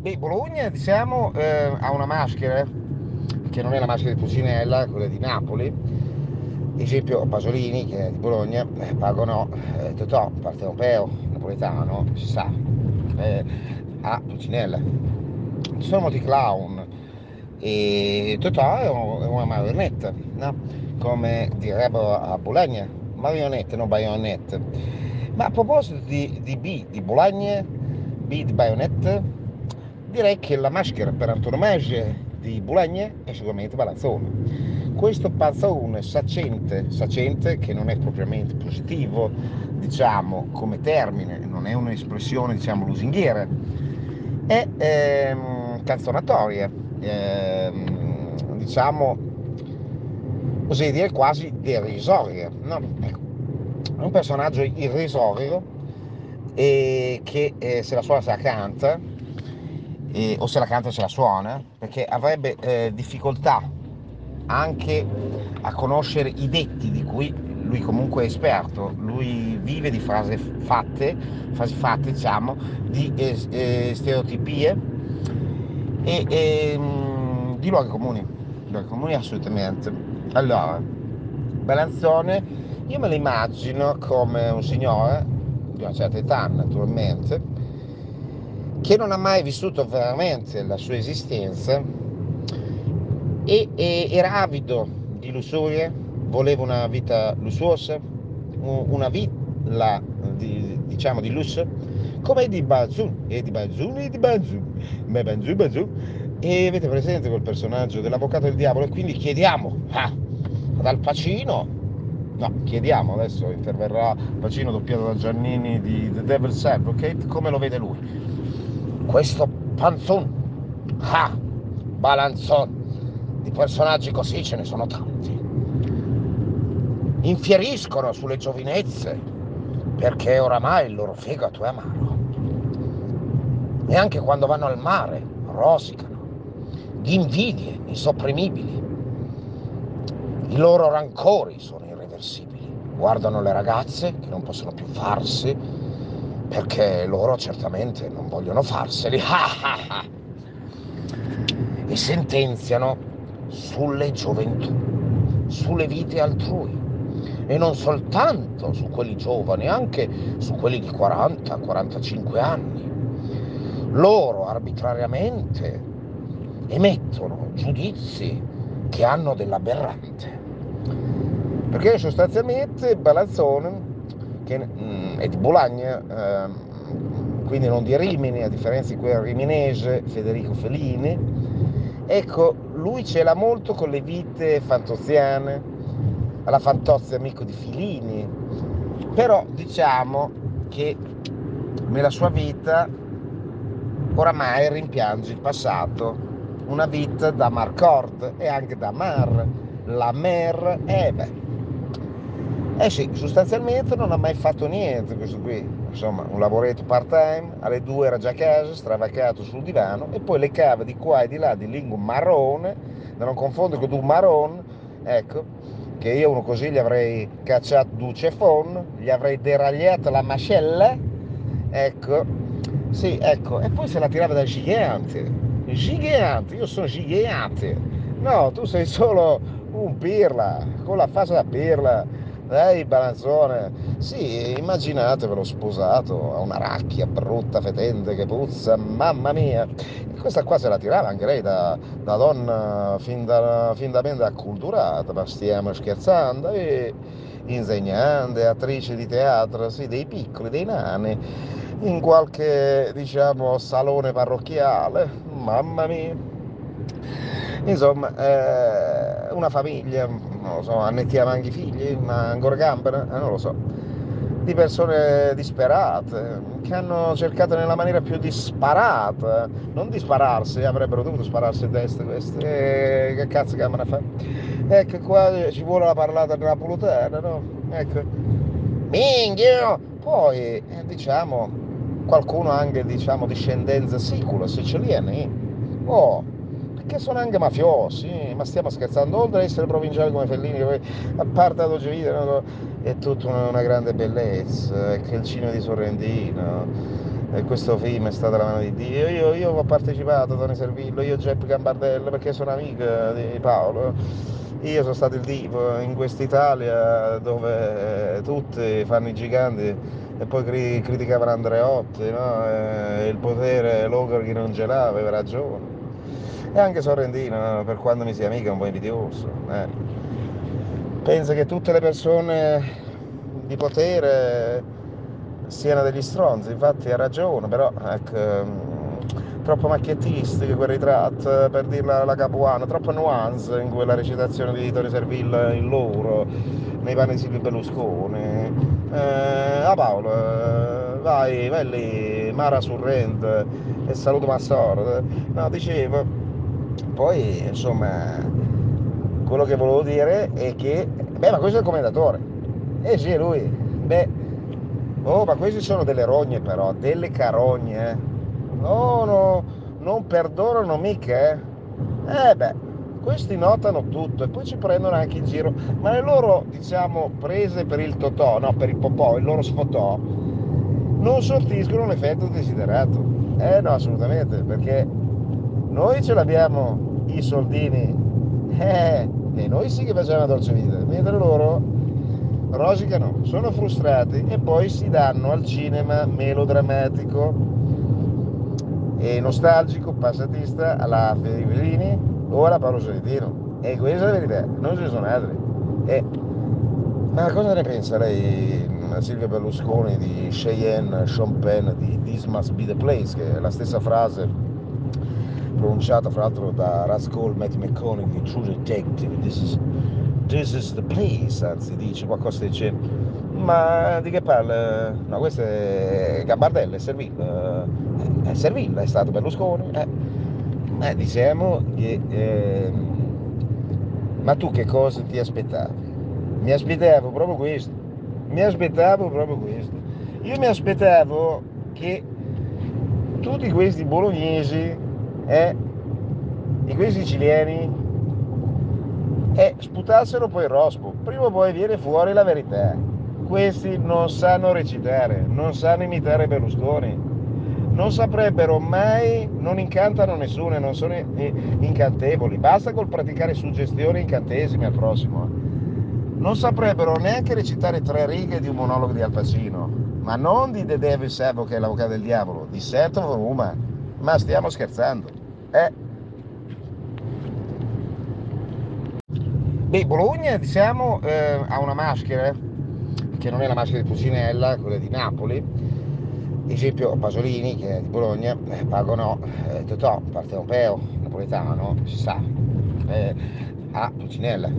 Beh, Bologna, diciamo, eh, ha una maschera, che non è la maschera di Pucinella, quella di Napoli. Esempio, Pasolini, che è di Bologna, eh, pagano eh, Totò, partenopeo, napoletano, si sa, eh, a Pucinella. Ci sono molti clown e Totò è, un, è una marionetta, no? come direbbero a Bologna, marionette, non baionette. Ma a proposito di, di B, di Bologna, B di baionette, direi che la maschera per antonomasia di Bologna è sicuramente Balanzone. Questo panzone saccente, saccente, che non è propriamente positivo, diciamo, come termine, non è un'espressione, diciamo, lusinghiera, è ehm, canzonatoria, ehm, diciamo, oserei dire quasi derisoria, no? Ecco, è un personaggio irrisorio e che eh, se la suona se canta, eh, o se la canta se la suona, perché avrebbe eh, difficoltà anche a conoscere i detti di cui lui comunque è esperto, lui vive di frasi fatte, frasi fatte diciamo, di eh, eh stereotipie e, e ehm, di luoghi comuni, luoghi comuni assolutamente. Allora, Balanzone, io me lo immagino come un signore di una certa età naturalmente, che non ha mai vissuto veramente la sua esistenza e, e era avido di lussurie, voleva una vita lussuosa, una villa di, diciamo di lusso, come di Bazun, e di Bazun, e di Bazun, ma Bazun, Bazun, e avete presente quel personaggio dell'avvocato del diavolo? E quindi chiediamo ah, ad Al Pacino, no, chiediamo adesso interverrà Pacino doppiato da Giannini di The Devil's Advocate, come lo vede lui questo panzon, ah, balanzon, di personaggi così ce ne sono tanti. Infieriscono sulle giovinezze perché oramai il loro fegato è amaro. E anche quando vanno al mare rosicano di invidie insopprimibili. I loro rancori sono irreversibili. Guardano le ragazze che non possono più farsi perché loro certamente non vogliono farseli e sentenziano sulle gioventù, sulle vite altrui e non soltanto su quelli giovani, anche su quelli di 40-45 anni. Loro arbitrariamente emettono giudizi che hanno dell'aberrante. Perché sostanzialmente Balazzone che è di Bologna, ehm, quindi non di Rimini, a differenza di quel riminese Federico Fellini. Ecco, lui ce l'ha molto con le vite fantoziane, alla Fantozzi amico di Filini, però diciamo che nella sua vita oramai rimpiange il passato, una vita da Marcord e anche da Mar. La Mer, eh beh, eh sì, sostanzialmente non ha mai fatto niente questo qui, insomma un lavoretto part time, alle due era già a casa, stravaccato sul divano e poi le cave di qua e di là di lingua marrone, da non confondere con du marron, ecco, che io uno così gli avrei cacciato du cefon, gli avrei deragliato la mascella, ecco, sì, ecco, e poi se la tirava da gigante, gigante, io sono gigante, no, tu sei solo un pirla, con la faccia da pirla, ehi balanzone, sì, immaginatevelo sposato a una racchia brutta, fetente, che puzza, mamma mia. E questa qua se la tirava anche lei da, da donna fin da, fin da mente acculturata, ma stiamo scherzando, e insegnante, attrice di teatro, sì, dei piccoli, dei nani, in qualche, diciamo, salone parrocchiale, mamma mia. Insomma, eh, una famiglia, non lo so, annettiamo anche i figli, ma ancora gambera, eh, non lo so, di persone disperate che hanno cercato nella maniera più disparata, non di spararsi, avrebbero dovuto spararsi a testa questi, eh, che cazzo che a fare? Ecco qua ci vuole la parlata napoletana, no? Ecco, minchia! Poi, eh, diciamo, qualcuno anche, diciamo, discendenza sicula, siciliani, oh, che sono anche mafiosi, ma stiamo scherzando, oltre ad essere provinciali come Fellini, a parte la Doce Vita, è tutta una, grande bellezza, che il cinema di Sorrentino, e questo film è stata la mano di Dio. Io, io ho partecipato Tony Servillo, io Geppi Gambardello perché sono amico di Paolo. Io sono stato il tipo in quest'Italia dove tutti fanno i giganti e poi cri- criticavano Andreotti, no? il potere l'ogro chi non ce l'ha, aveva ragione. E anche Sorrentino, per quando mi sia amico, è un po' invidioso. Eh. Pensa che tutte le persone di potere siano degli stronzi, infatti ha ragione, però ecco, mm, troppo macchiettistiche quel ritratto, per dirla alla capuana, troppa nuance in quella recitazione di Vittorio Servilla in loro, panni di Silvio Berlusconi. Eh, ah Paolo, eh, vai, vai lì, Mara Surrent e saluto Massor. No, dicevo, poi insomma, quello che volevo dire è che, beh, ma questo è il commendatore. Eh sì, lui, beh, Oh, ma queste sono delle rogne però, delle carogne. No, no, non perdonano mica, eh. Eh beh, questi notano tutto e poi ci prendono anche in giro, ma le loro, diciamo, prese per il totò, no, per il popò, il loro sfotò, non sortiscono l'effetto desiderato. Eh no, assolutamente, perché noi ce l'abbiamo i soldini, eh, e noi sì che facciamo la dolce vita, mentre loro rosicano, sono frustrati e poi si danno al cinema melodrammatico e nostalgico, passatista alla Federicolini o alla Paolo Sorrentino. E questa è la verità, non ce ne sono altri. E, ma cosa ne pensa lei, Silvia Berlusconi, di Cheyenne, Sean Penn, di This Must Be the Place, che è la stessa frase pronunciata fra l'altro da Rascol, Matthew McConaughey, True Detective, This is This is the place, anzi dice qualcosa del genere. Ma di che parla? No, questo è Gabardella, è Servilla. È Servilla, è stato Berlusconi. Eh, eh diciamo che... Eh, ma tu che cosa ti aspettavi? Mi aspettavo proprio questo. Mi aspettavo proprio questo. Io mi aspettavo che tutti questi bolognesi eh, e questi siciliani e sputassero poi il rospo. Prima o poi viene fuori la verità. Questi non sanno recitare, non sanno imitare Berlusconi, non saprebbero mai, non incantano nessuno, non sono incantevoli. Basta col praticare suggestioni incantesimi al prossimo. Non saprebbero neanche recitare tre righe di un monologo di Al Pacino, ma non di The Devil Servo che è l'avvocato del diavolo, di Serto Voruma. Ma stiamo scherzando. Eh. Beh, Bologna diciamo eh, ha una maschera che non è la maschera di Pucinella, quella di Napoli. Esempio Pasolini che è di Bologna, eh, pagano eh, Totò, partenopeo, napoletano, si sa, eh, a Pucinella.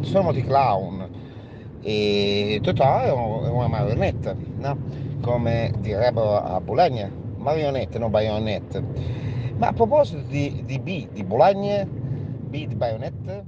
Ci sono molti clown e Totò è, un, è una marionetta, no? come direbbero a Bologna, marionette, non baionette. Ma a proposito di, di B, di Bologna, B di baionette,